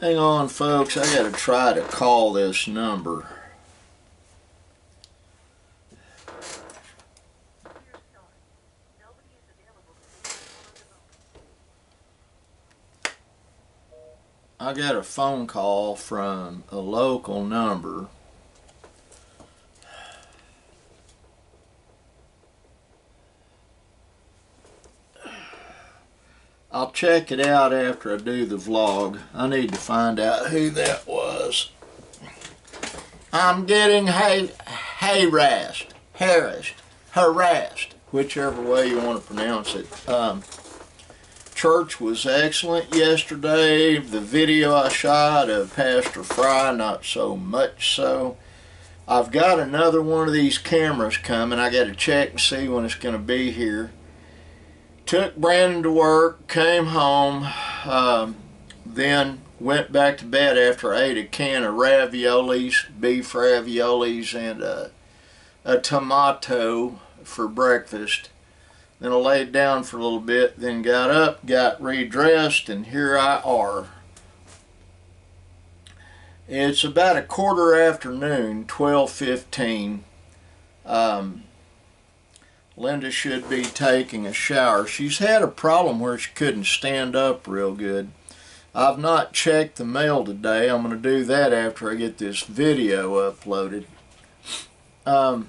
Hang on, folks. I gotta try to call this number. I got a phone call from a local number. I'll check it out after I do the vlog. I need to find out who that was. I'm getting hay, harassed, harassed, harassed, whichever way you want to pronounce it. Um, church was excellent yesterday. The video I shot of Pastor Fry, not so much so. I've got another one of these cameras coming. I got to check and see when it's going to be here took Brandon to work, came home, um, then went back to bed after I ate a can of raviolis, beef raviolis, and a, a tomato for breakfast. Then I laid down for a little bit, then got up, got redressed, and here I are. It's about a quarter afternoon, 12.15. Um, Linda should be taking a shower. She's had a problem where she couldn't stand up real good. I've not checked the mail today. I'm going to do that after I get this video uploaded. Um,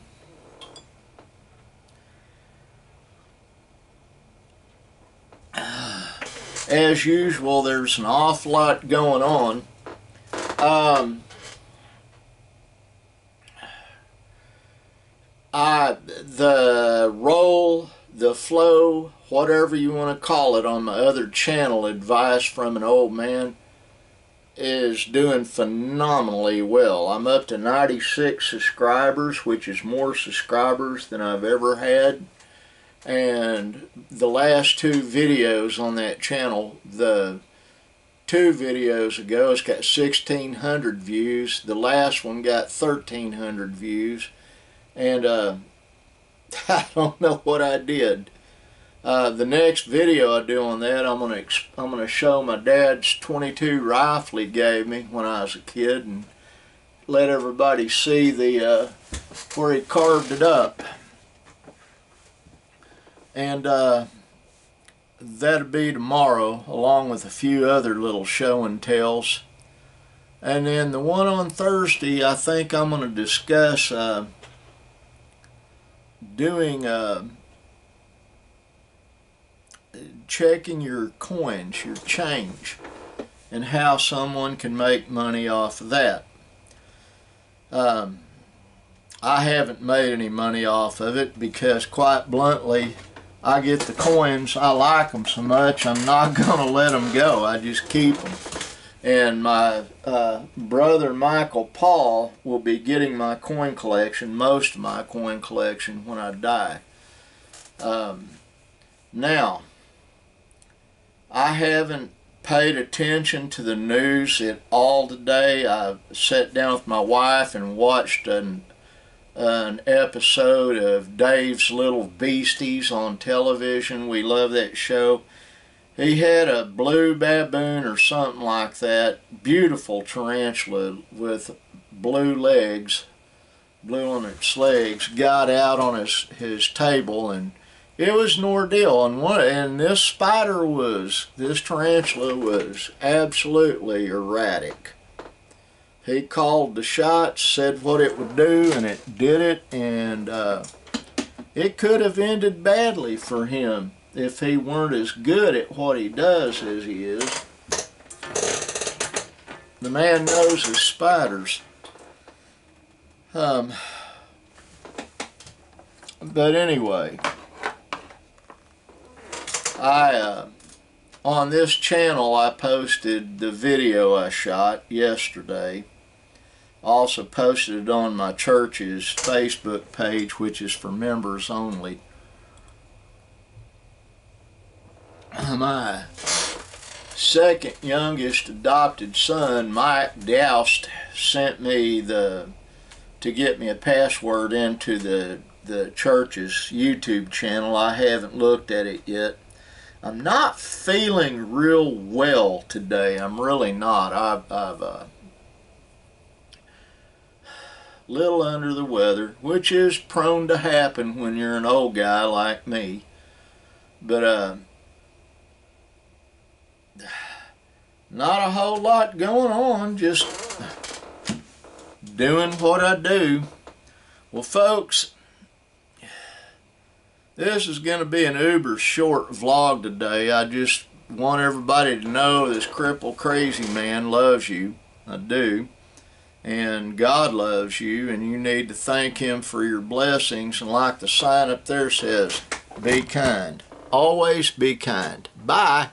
as usual, there's an awful lot going on. Um, The roll, the flow, whatever you want to call it on my other channel, Advice from an Old Man, is doing phenomenally well. I'm up to 96 subscribers, which is more subscribers than I've ever had. And the last two videos on that channel, the two videos ago, it's got 1,600 views. The last one got 1,300 views and uh, I don't know what I did. Uh, the next video I do on that, I'm gonna I'm gonna show my dad's 22 rifle he gave me when I was a kid, and let everybody see the uh, where he carved it up. And uh, that'll be tomorrow, along with a few other little show and tells. And then the one on Thursday, I think I'm going to discuss uh, doing uh, checking your coins, your change, and how someone can make money off of that. Um, I haven't made any money off of it because, quite bluntly, I get the coins. I like them so much, I'm not going to let them go. I just keep them and my uh, brother Michael Paul will be getting my coin collection, most of my coin collection, when I die. Um, now, I haven't paid attention to the news at all today. I sat down with my wife and watched an, an episode of Dave's Little Beasties on television. We love that show. He had a blue baboon or something like that. Beautiful tarantula with blue legs, blue on its legs. Got out on his, his table and it was an ordeal. And, one, and this spider was, this tarantula was absolutely erratic. He called the shots, said what it would do, and it did it. And uh, it could have ended badly for him if he weren't as good at what he does as he is. The man knows his spiders. Um, but anyway, I uh, on this channel I posted the video I shot yesterday. Also posted it on my church's Facebook page, which is for members only. My second youngest adopted son, Mike Doust, sent me the to get me a password into the the church's YouTube channel. I haven't looked at it yet. I'm not feeling real well today. I'm really not. I've, I've uh, little under the weather, which is prone to happen when you're an old guy like me. But uh, not a whole lot going on, just doing what I do. Well, folks, this is going to be an uber short vlog today. I just want everybody to know this cripple crazy man loves you. I do. And God loves you, and you need to thank Him for your blessings. And like the sign up there says, be kind. Always be kind. Bye.